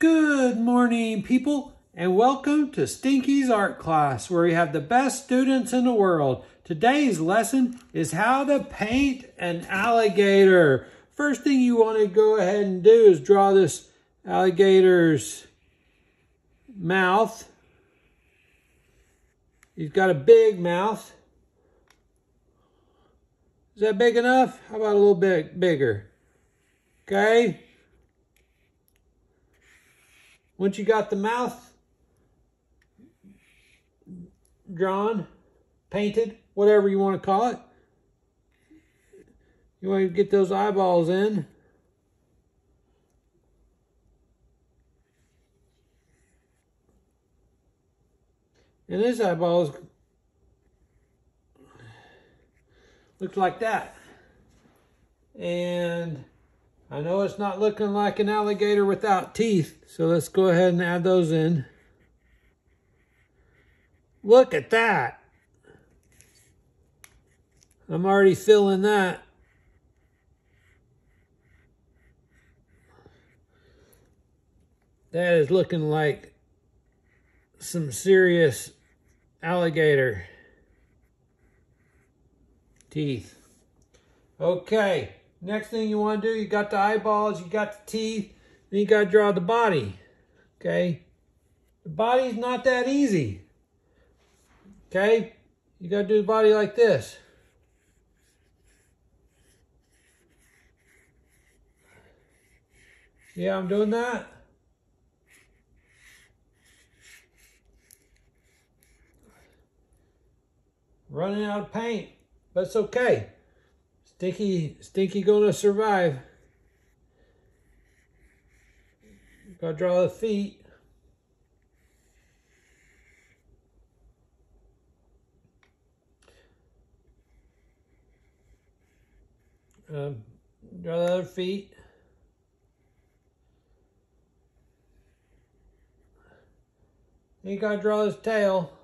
Good morning, people, and welcome to Stinky's art class, where we have the best students in the world. Today's lesson is how to paint an alligator. First thing you want to go ahead and do is draw this alligator's mouth. He's got a big mouth. Is that big enough? How about a little bit bigger? Okay. Once you got the mouth drawn, painted, whatever you want to call it, you want to get those eyeballs in. And this eyeball looks like that. And I know it's not looking like an alligator without teeth, so let's go ahead and add those in. Look at that. I'm already feeling that. That is looking like some serious alligator teeth. Okay. Next thing you want to do, you got the eyeballs, you got the teeth, then you got to draw the body. Okay? The body's not that easy. Okay? You got to do the body like this. Yeah, I'm doing that. Running out of paint, but it's okay. Stinky, Stinky gonna survive. Gotta draw the feet. Um, draw the other feet. you gotta draw his tail.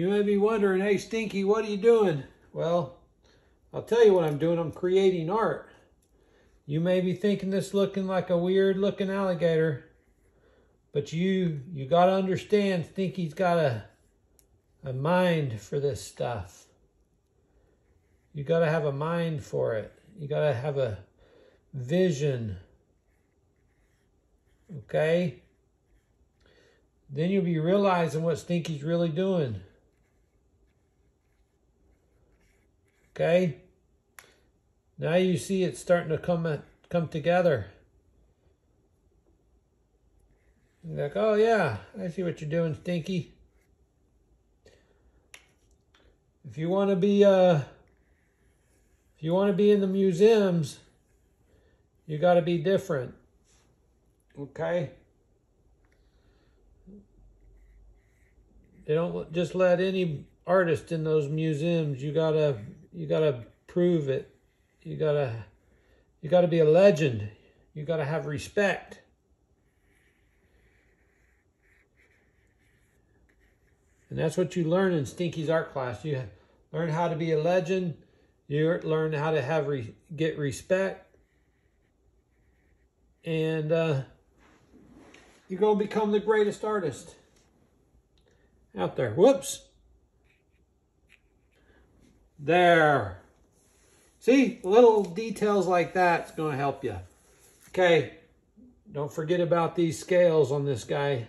You may be wondering, hey, Stinky, what are you doing? Well, I'll tell you what I'm doing. I'm creating art. You may be thinking this looking like a weird looking alligator, but you you got to understand Stinky's got a, a mind for this stuff. You got to have a mind for it. You got to have a vision. Okay? Then you'll be realizing what Stinky's really doing. Okay? Now you see it's starting to come come together. You're like, oh yeah, I see what you're doing, Stinky. If you want to be uh if you want to be in the museums, you got to be different. Okay? They don't just let any artist in those museums. You got to you got to prove it. You got to you got to be a legend. You got to have respect. And that's what you learn in Stinky's art class. You learn how to be a legend. You learn how to have re get respect. And uh, you're going to become the greatest artist out there. Whoops. There. See, little details like that's going to help you. Okay, don't forget about these scales on this guy.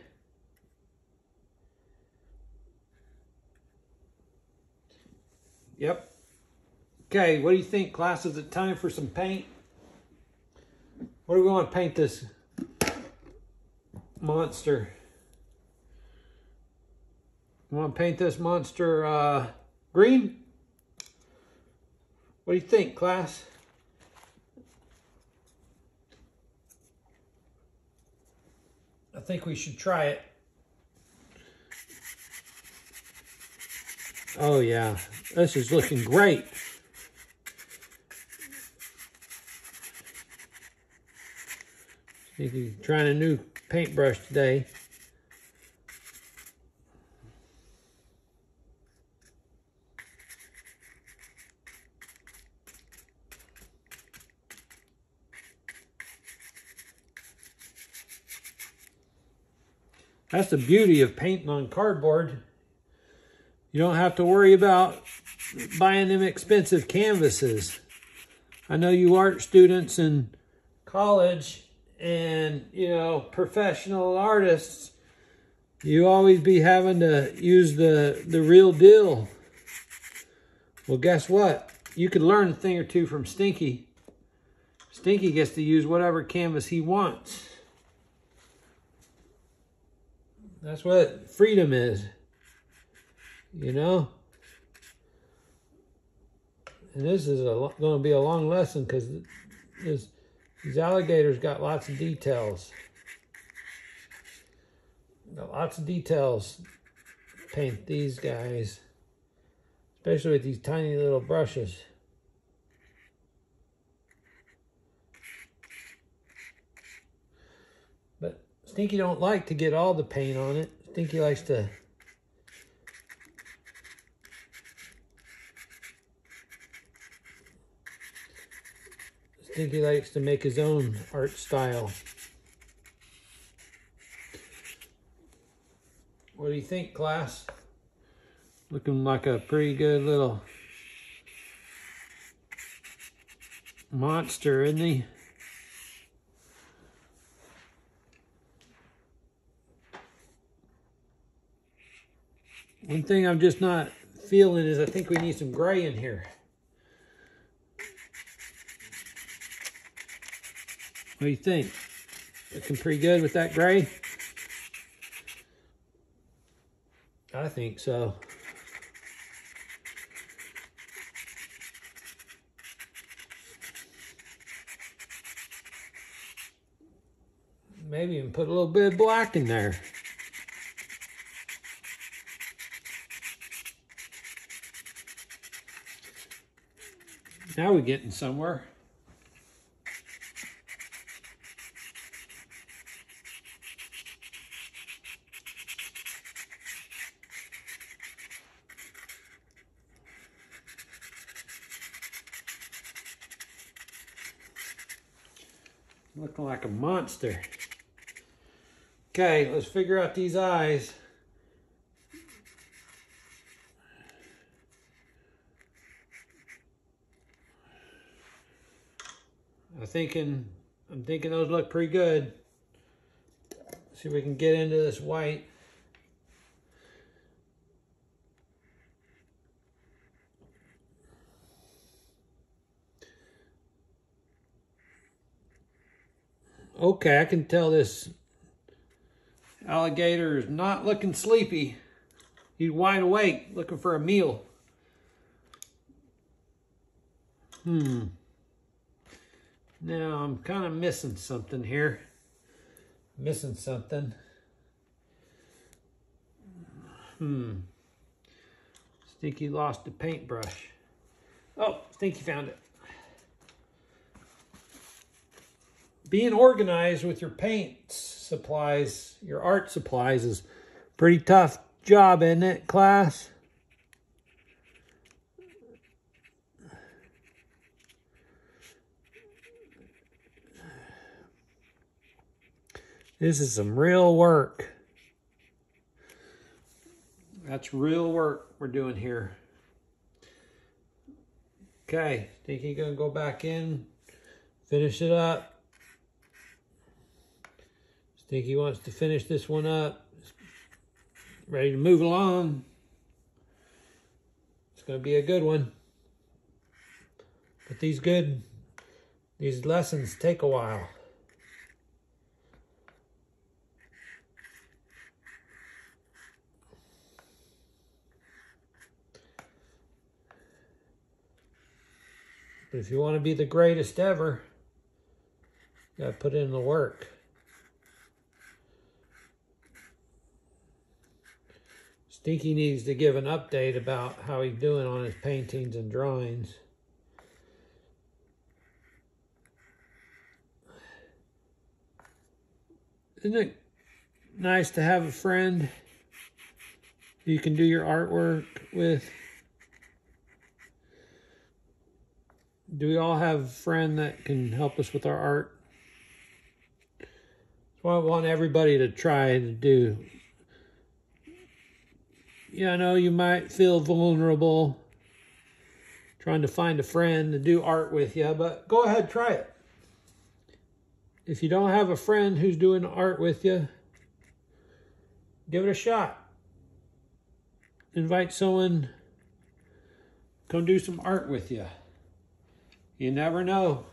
Yep. Okay, what do you think, class? Is it time for some paint? What do we want to paint this monster? You want to paint this monster uh, green? What do you think, class? I think we should try it. Oh yeah, this is looking great. He's trying a new paintbrush today. That's the beauty of painting on cardboard. You don't have to worry about buying them expensive canvases. I know you art students in college and, you know, professional artists, you always be having to use the, the real deal. Well, guess what? You could learn a thing or two from Stinky. Stinky gets to use whatever canvas he wants. That's what freedom is. You know? And this is going to be a long lesson because these alligators got lots of details. Got lots of details. Paint these guys. Especially with these tiny little brushes. Stinky don't like to get all the paint on it. Stinky likes to Stinky likes to make his own art style. What do you think, class? Looking like a pretty good little monster, isn't he? One thing I'm just not feeling is I think we need some gray in here. What do you think? Looking pretty good with that gray? I think so. Maybe even put a little bit of black in there. Now we're getting somewhere. Looking like a monster. Okay, let's figure out these eyes. Thinking, I'm thinking those look pretty good. See if we can get into this white. Okay, I can tell this alligator is not looking sleepy. He's wide awake, looking for a meal. Hmm. Now, I'm kind of missing something here. Missing something. Hmm. Stinky lost the paintbrush. Oh, Stinky found it. being organized with your paint supplies, your art supplies is pretty tough job, isn't it, class? This is some real work. That's real work we're doing here. Okay, think you're gonna go back in, finish it up. Think he wants to finish this one up. Ready to move along. It's to be a good one. But these good, these lessons take a while. But if you want to be the greatest ever, you got to put in the work. Stinky needs to give an update about how he's doing on his paintings and drawings. Isn't it nice to have a friend you can do your artwork with? Do we all have a friend that can help us with our art? That's I want everybody to try to do Yeah, I know you might feel vulnerable trying to find a friend to do art with you, but go ahead, try it. If you don't have a friend who's doing art with you, give it a shot. Invite someone, come do some art with you. You never know.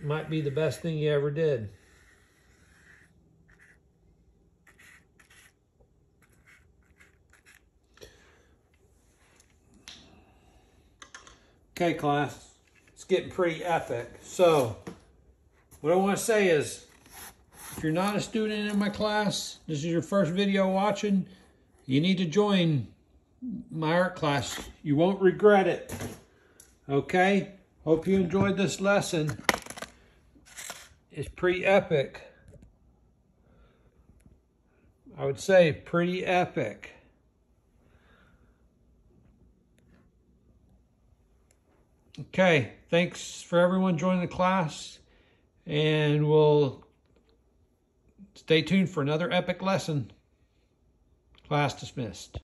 Might be the best thing you ever did. Okay, class, it's getting pretty epic. So, what I want to say is, if you're not a student in my class, this is your first video watching, you need to join my art class. You won't regret it. Okay? Hope you enjoyed this lesson. It's pretty epic. I would say pretty epic. Okay, thanks for everyone joining the class, and we'll stay tuned for another epic lesson. Class dismissed.